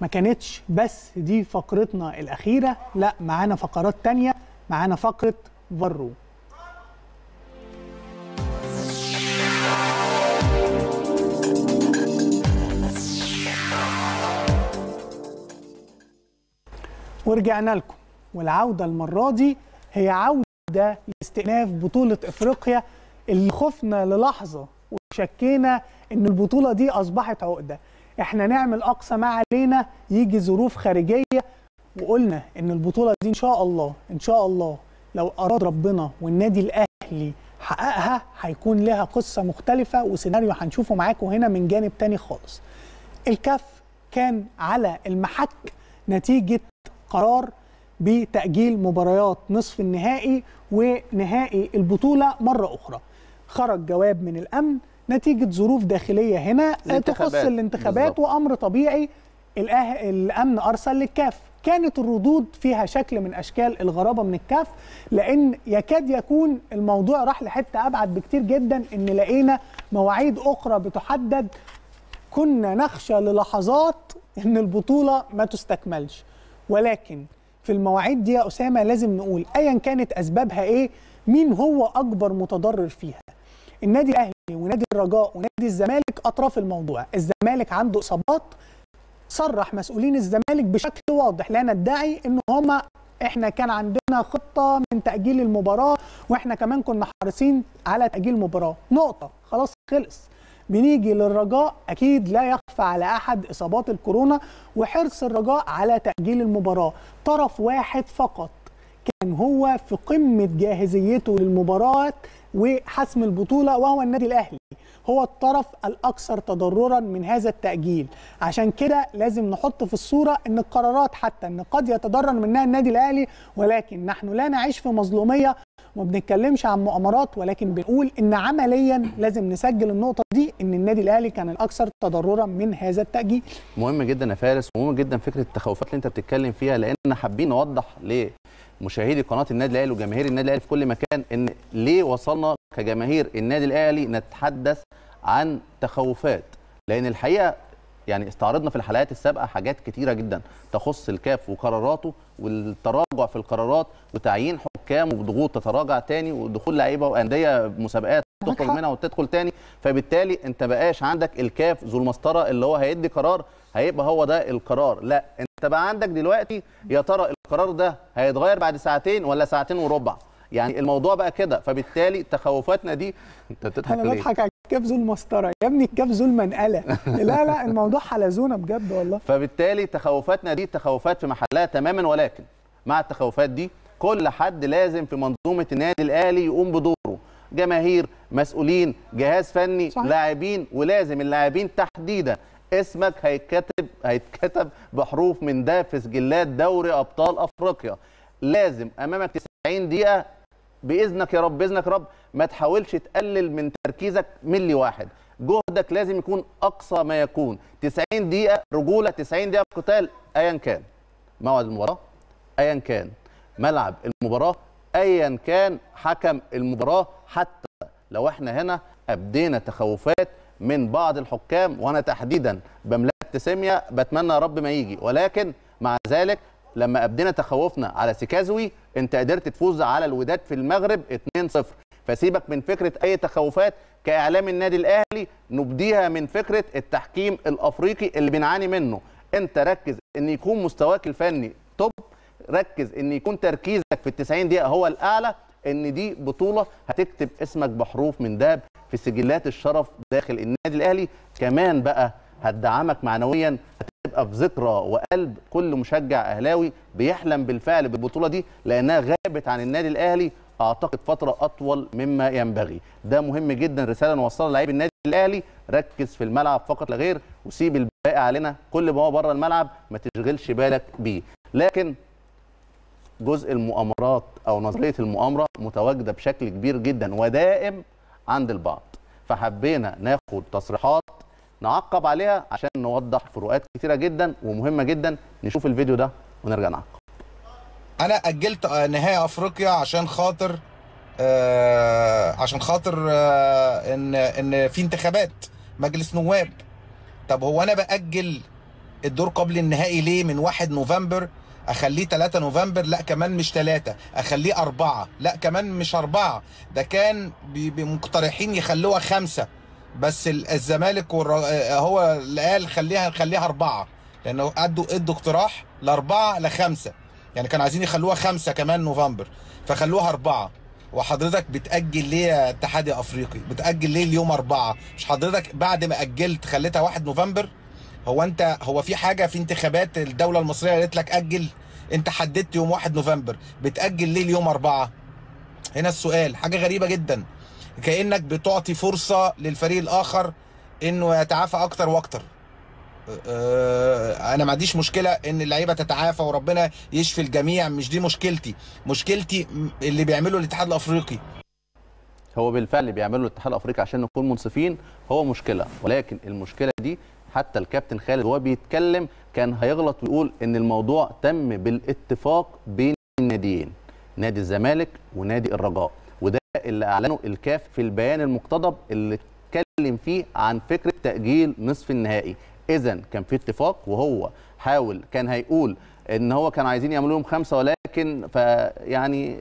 ما كانتش بس دي فقرتنا الأخيرة لا معانا فقرات تانية معانا فقرة فرو ورجعنا لكم. والعودة المرة دي هي عودة لاستئناف بطولة إفريقيا اللي خفنا للحظة وشكينا إن البطولة دي أصبحت عقدة. إحنا نعمل أقصى ما علينا يجي ظروف خارجية. وقلنا إن البطولة دي إن شاء الله إن شاء الله لو أراد ربنا والنادي الأهلي حققها هيكون لها قصة مختلفة وسيناريو هنشوفه معاكم هنا من جانب تاني خالص. الكاف كان على المحك نتيجة قرار بتأجيل مباريات نصف النهائي ونهائي البطولة مرة أخرى. خرج جواب من الأمن نتيجة ظروف داخلية هنا تخص الانتخابات. بالظبط. وأمر طبيعي الأه- الأمن أرسل للكاف كانت الردود فيها شكل من أشكال الغرابة من الكاف لأن يكاد يكون الموضوع راح لحتة أبعد بكتير جدا إن لقينا مواعيد أخرى بتحدد كنا نخشى للحظات إن البطولة ما تستكملش ولكن في المواعيد دي يا أسامة لازم نقول ايا كانت أسبابها إيه مين هو أكبر متضرر فيها النادي الأهلي ونادي الرجاء ونادي الزمالك أطراف الموضوع. الزمالك عنده إصابات. صرح مسؤولين الزمالك بشكل واضح. لا ندعي إن هما إحنا كان عندنا خطة من تأجيل المباراة وإحنا كمان كنا حريصين على تأجيل المباراه نقطة. خلاص خلص. بنيجي للرجاء. أكيد لا يخفى على أحد إصابات الكورونا وحرص الرجاء على تأجيل المباراة. طرف واحد فقط. كان هو في قمة جاهزيته للمباراة. وحسم البطولة وهو النادي الأهلي. هو الطرف الأكثر تضررا من هذا التأجيل. عشان كده لازم نحط في الصورة إن القرارات حتى إن قد يتضرر منها النادي الأهلي ولكن نحن لا نعيش في مظلومية وما بنتكلمش عن مؤامرات ولكن بنقول إن عمليا لازم نسجل النقطة دي إن النادي الأهلي كان الأكثر تضررا من هذا التأجيل. مهم جدا يا فارس ومهم جدا فكرة التخوفات اللي أنت بتتكلم فيها لأن حابين نوضح لمشاهدي قناة النادي الأهلي وجماهير النادي الأهلي في كل مكان إن ليه وصلنا كجماهير النادي الأهلي نتحدث عن تخوفات. لأن الحقيقة يعني استعرضنا في الحلقات السابقة حاجات كتيرة جدا. تخص الكاف وقراراته والتراجع في القرارات وتعيين حكام وضغوط تتراجع تاني ودخول لعيبة وأندية مسابقات تخرج. منها وتدخل تاني. فبالتالي أنت بقاش عندك الكاف ذو المسطرة اللي هو هيدي قرار هيبقى هو ده القرار. لا انت بقى عندك دلوقتي يا ترى القرار ده هيتغير بعد ساعتين ولا ساعتين وربع؟ يعني الموضوع بقى كده فبالتالي تخوفاتنا دي انت بتضحك أنا بضحك على ذو المسطرة. يا ابني ذو المنقلة. لا لا الموضوع حلزونة بجد والله. فبالتالي تخوفاتنا دي تخوفات في محلها تماما ولكن مع التخوفات دي كل حد لازم في منظومة النادي الأهلي يقوم بدوره. جماهير مسؤولين جهاز فني. لاعبين ولازم اللاعبين تحديدا اسمك هيتكتب هيتكتب بحروف من ده في سجلات دوري أبطال أفريقيا. لازم أمامك 90 دقيقة. بإذنك يا رب بإذنك يا رب. ما تحاولش تقلل من تركيزك ملي واحد. جهدك لازم يكون أقصى ما يكون. 90 دقيقة رجولة 90 دقيقة قتال ايا كان. موعد المباراة؟ ايا كان. ملعب المباراة؟ ايا كان. حكم المباراة؟ حتى لو إحنا هنا أبدينا تخوفات من بعض الحكام وأنا تحديدا بملاك تسمية بتمنى يا رب ما يجي. ولكن مع ذلك لما أبدينا تخوفنا على سيكازوي أنت قدرت تفوز على الوداد في المغرب 2-0 فسيبك من فكرة أي تخوفات كإعلام النادي الأهلي نبديها من فكرة التحكيم الأفريقي اللي بنعاني منه. أنت ركز إن يكون مستواك الفني توب ركز إن يكون تركيزك في ال 90 دقيقة هو الأعلى إن دي بطولة هتكتب اسمك بحروف من ذهب في سجلات الشرف داخل النادي الأهلي. كمان بقى هتدعمك معنويا هتبقى في ذكرى وقلب كل مشجع أهلاوي بيحلم بالفعل بالبطولة دي لأنها غابت عن النادي الأهلي. أعتقد فترة أطول مما ينبغي. ده مهم جدا رسالة نوصلها لعيب النادي الأهلي. ركز في الملعب فقط لا غير وسيب الباقي علينا. كل ما هو بره الملعب ما تشغلش بالك بيه. لكن جزء المؤامرات أو نظرية المؤامرة متواجدة بشكل كبير جدا ودائم عند البعض. فحبينا ناخد تصريحات نعقب عليها عشان نوضح فروقات كتيرة جدا ومهمة جدا. نشوف الفيديو ده ونرجع نعقب. أنا أجلت نهائي أفريقيا عشان خاطر آه عشان خاطر آه إن إن في انتخابات مجلس نواب. طب هو أنا بأجل الدور قبل النهائي ليه من 1 نوفمبر أخليه 3 نوفمبر لا كمان مش 3 أخليه 4 لا كمان مش 4 ده كان مقترحين يخلوها خمسة. بس ال- الزمالك. آه، هو اللي قال خليها خليها أربعة. لأنه ادوا إدوا اقتراح لأربعة لخمسة. يعني كانوا عايزين يخلوها خمسة كمان نوفمبر. فخلوها أربعة. وحضرتك بتأجل ليه يا اتحاد يا أفريقي؟ بتأجل ليه اليوم أربعة؟ مش حضرتك بعد ما أجلت خليتها 1 نوفمبر؟ هو انت هو في حاجة في انتخابات الدولة المصرية قالت لك أجل؟ انت حددت يوم 1 نوفمبر بتأجل ليه اليوم 4 هنا السؤال حاجة غريبة جدا. كأنك بتعطي فرصة للفريق الآخر إنه يتعافى أكتر وأكتر. أه، أنا ما عنديش مشكلة إن اللعيبة تتعافى وربنا يشفي الجميع مش دي مشكلتي. مشكلتي اللي بيعمله الاتحاد الأفريقي. هو بالفعل بيعملوا الاتحاد الأفريقي عشان نكون منصفين هو مشكلة. ولكن المشكلة دي حتى الكابتن خالد وهو بيتكلم كان هيغلط ويقول إن الموضوع تم بالاتفاق بين الناديين نادي الزمالك ونادي الرجاء وده اللي أعلنه الكاف في البيان المقتضب اللي اتكلم فيه عن فكرة تأجيل نصف النهائي. اذا كان في اتفاق وهو حاول كان هيقول إن هو كانوا عايزين يعملوا يوم خمسة ولكن فيعني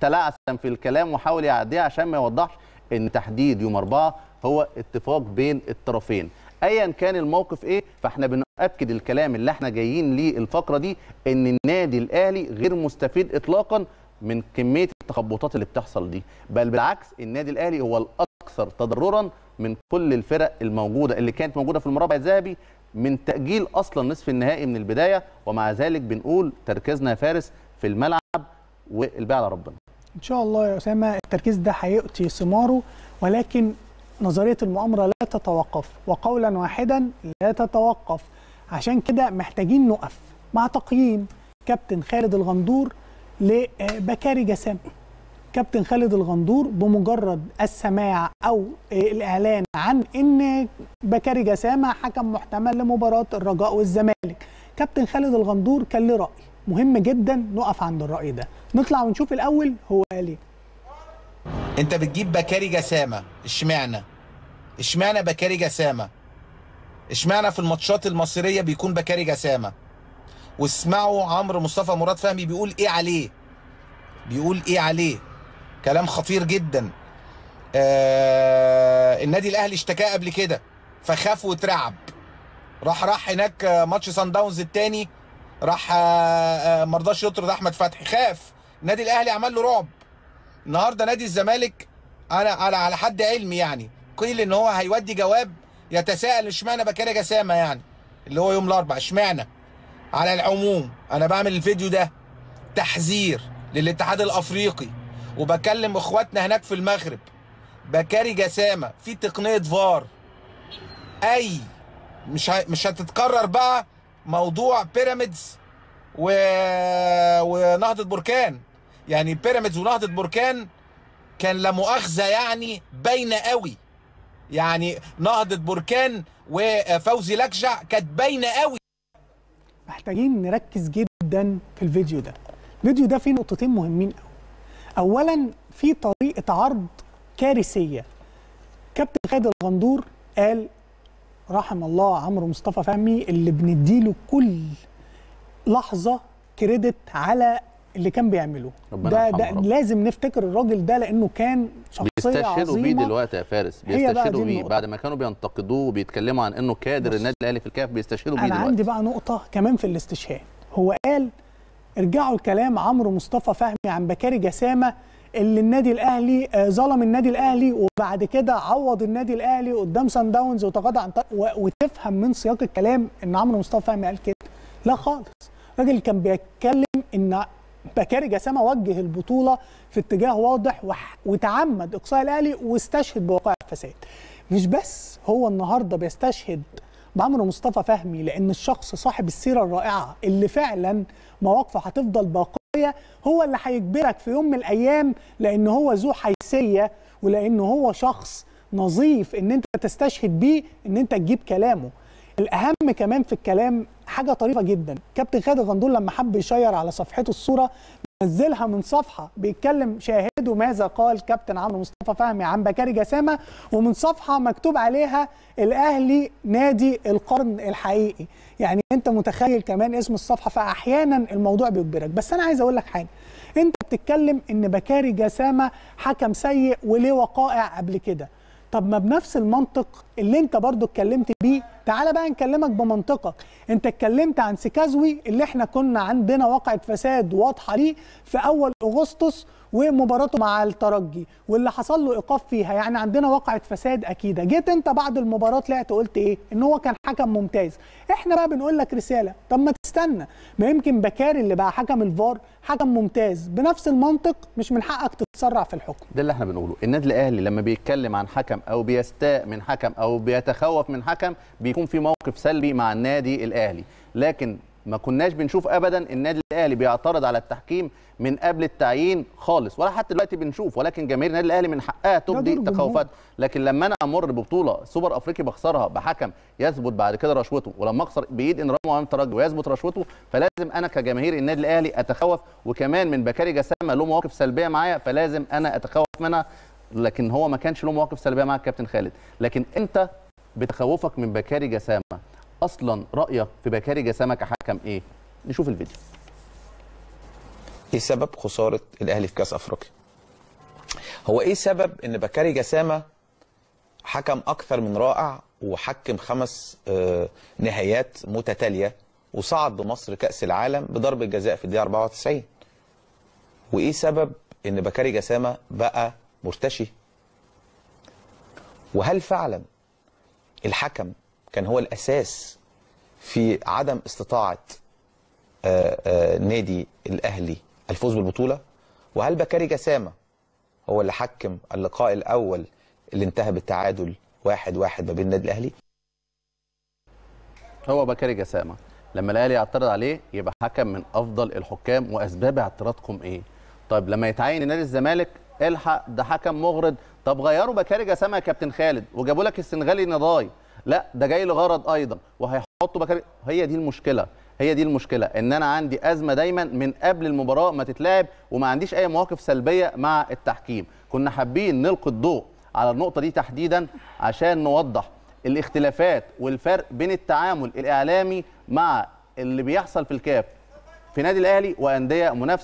تلعثم في الكلام وحاول يعديها عشان ما يوضحش إن تحديد يوم أربعة هو اتفاق بين الطرفين. ايا كان الموقف إيه فإحنا بنؤكد الكلام اللي إحنا جايين ليه الفقرة دي إن النادي الأهلي غير مستفيد اطلاقا من كمية التخبطات اللي بتحصل دي. بل بالعكس النادي الأهلي هو الأكثر تضررا من كل الفرق الموجودة اللي كانت موجودة في المربع الذهبي من تأجيل أصلا نصف النهائي من البداية ومع ذلك بنقول تركيزنا يا فارس في الملعب والبيع على ربنا. إن شاء الله يا أسامة التركيز ده هيؤتي ثماره ولكن نظرية المؤامرة لا تتوقف وقولا واحدا لا تتوقف. عشان كده محتاجين نقف مع تقييم كابتن خالد الغندور لبكاري جسام. كابتن خالد الغندور بمجرد السماع أو الإعلان عن إن بكاري جسامه حكم محتمل لمباراة الرجاء والزمالك. كابتن خالد الغندور كان له رأي. مهم جدا نقف عند الرأي ده. نطلع ونشوف الأول هو قال إيه. أنت بتجيب بكاري جسامة اشمعنى؟ اشمعنى بكاري جسامة؟ اشمعنى في الماتشات المصريه بيكون بكاري جسامة؟ واسمعوا عمرو مصطفى مراد فهمي بيقول إيه عليه؟ بيقول إيه عليه؟ كلام خطير جدا. آه النادي الأهلي اشتكاه قبل كده فخاف واترعب. راح راح هناك آه، ماتش سان داونز التاني راح آه، آه، مرضاش يطرد أحمد فتحي. خاف. النادي الأهلي عمل له رعب. النهارده نادي الزمالك أنا على على حد علمي يعني قيل إن هو هيودي جواب يتساءل إشمعنى بكاري جسامة يعني؟ اللي هو يوم الأربعاء إشمعنى؟ على العموم أنا بعمل الفيديو ده تحذير للاتحاد الأفريقي وبكلم إخواتنا هناك في المغرب. بكاري جسامة في تقنية فار. أي مش ه... مش هتتكرر بقى موضوع بيراميدز و... ونهضة بركان. يعني بيراميدز ونهضة بركان كان لا مؤاخذة يعني باينه قوي. يعني نهضة بركان وفوزي لكجع كانت باينة قوي. محتاجين نركز جدا في الفيديو ده. الفيديو ده فيه نقطتين مهمين قوي. اولا في طريقة عرض كارثية. كابتن خالد الغندور قال رحم الله عمرو مصطفى فهمي اللي بنديله كل لحظة كريدت على اللي كان بيعمله. ربنا ده ده رب. لازم نفتكر الراجل ده لأنه كان شخصية بيستشهدوا بيه دلوقتي يا فارس. بيستشهدوا بيه. بعد ما كانوا بينتقدوه وبيتكلموا عن إنه كادر. النادي الأهلي في الكاف بيستشهدوا بيه أنا دلوقتي. عندي بقى نقطة كمان في الاستشهاد. هو قال ارجعوا لكلام عمرو مصطفى فهمي عن بكاري جسامة اللي النادي الأهلي آه، ظلم النادي الأهلي وبعد كده عوض النادي الأهلي قدام سان داونز وتغاضى عن وتفهم من سياق الكلام إن عمرو مصطفى فهمي قال كده. لا خالص. الراجل كان بيتكلم إن بكاري جسامة وجه البطولة في اتجاه واضح وتعمد إقصاء الأهلي واستشهد بوقائع الفساد. مش بس هو النهارده بيستشهد بعمرو مصطفى فهمي لأن الشخص صاحب السيرة الرائعة اللي فعلا مواقفه هتفضل باقية هو اللي هيجبرك في يوم من الأيام لأن هو ذو حيثية ولأن هو شخص نظيف إن أنت تستشهد بيه إن أنت تجيب كلامه. الأهم كمان في الكلام حاجة طريفة جدا. كابتن خالد غندور لما حب يشير على صفحته الصورة نزلها من صفحة بيتكلم شاهدوا ماذا قال كابتن عمرو مصطفى فهمي عن بكاري جسامة ومن صفحة مكتوب عليها الأهلي نادي القرن الحقيقي. يعني أنت متخيل كمان اسم الصفحة فاحيانا الموضوع بيجبرك. بس أنا عايز أقول لك حاجة. أنت بتتكلم إن بكاري جسامة حكم سيء وليه وقائع قبل كده. طب ما بنفس المنطق اللي انت برضو اتكلمت بيه تعالى بقى نكلمك بمنطقك انت اتكلمت عن سيكازوي اللي إحنا كنا عندنا واقعة فساد واضحة ليه في أول أغسطس ومباراته مع الترجي واللي حصل له إيقاف فيها. يعني عندنا واقعة فساد أكيدة. جيت انت بعد المباراة طلعت قلت إيه؟ إن هو كان حكم ممتاز. إحنا بقى بنقول لك رسالة. طب ما تستنى ما يمكن بكاري اللي بقى حكم الفار حكم ممتاز. بنفس المنطق مش من حقك تتسرع في الحكم. ده اللي إحنا بنقوله. النادي الأهلي لما بيتكلم عن حكم أو بيستاء من حكم أو بيتخوف من حكم بيكون في موقف سلبي مع النادي الأهلي. لكن ما كناش بنشوف ابدا النادي الأهلي بيعترض على التحكيم من قبل التعيين خالص ولا حتى دلوقتي بنشوف ولكن جماهير النادي الأهلي من حقها تبدي تخوفات لكن لما أنا أمر ببطولة سوبر أفريقي بخسرها بحكم يثبت بعد كده رشوته ولما أخسر بإيد انرامو امام الترجي ويثبت رشوته فلازم أنا كجماهير النادي الأهلي أتخوف. وكمان من بكاري جسامة له مواقف سلبية معايا فلازم أنا أتخوف منها. لكن هو ما كانش له مواقف سلبية مع الكابتن خالد. لكن أنت بتخوفك من بكاري جسامة. أصلا رأيك في بكاري جسامه كحكم إيه؟ نشوف الفيديو. إيه سبب خسارة الأهلي في كأس أفريقيا؟ هو إيه سبب إن بكاري جسامة حكم أكثر من رائع وحكم خمس آه، نهايات متتالية وصعد بمصر كأس العالم بضربه جزاء في الدقيقة 94 وإيه سبب إن بكاري جسامة بقى مرتشي؟ وهل فعلا الحكم كان هو الأساس في عدم استطاعة آه، آه، نادي الأهلي الفوز بالبطولة. وهل بكاري جسامة هو اللي حكم اللقاء الأول اللي انتهى بالتعادل واحد واحد ما بين النادي الأهلي؟ هو بكاري جسامة. لما الأهلي يعترض عليه يبقى حكم من أفضل الحكام وأسباب اعتراضكم إيه؟ طيب لما يتعين نادي الزمالك الحق ده حكم مغرض. طب غيروا بكاري جسامة يا كابتن خالد وجابوا لك السنغالي نضاي. لا ده جاي لغرض أيضا. وهيحطوا بكاري هي دي المشكلة. هي دي المشكلة إن أنا عندي أزمة دايما من قبل المباراة ما تتلعب وما عنديش أي مواقف سلبية مع التحكيم. كنا حابين نلقي الضوء على النقطة دي تحديدا عشان نوضح الاختلافات والفرق بين التعامل الإعلامي مع اللي بيحصل في الكاف في نادي الأهلي وأندية منافسة.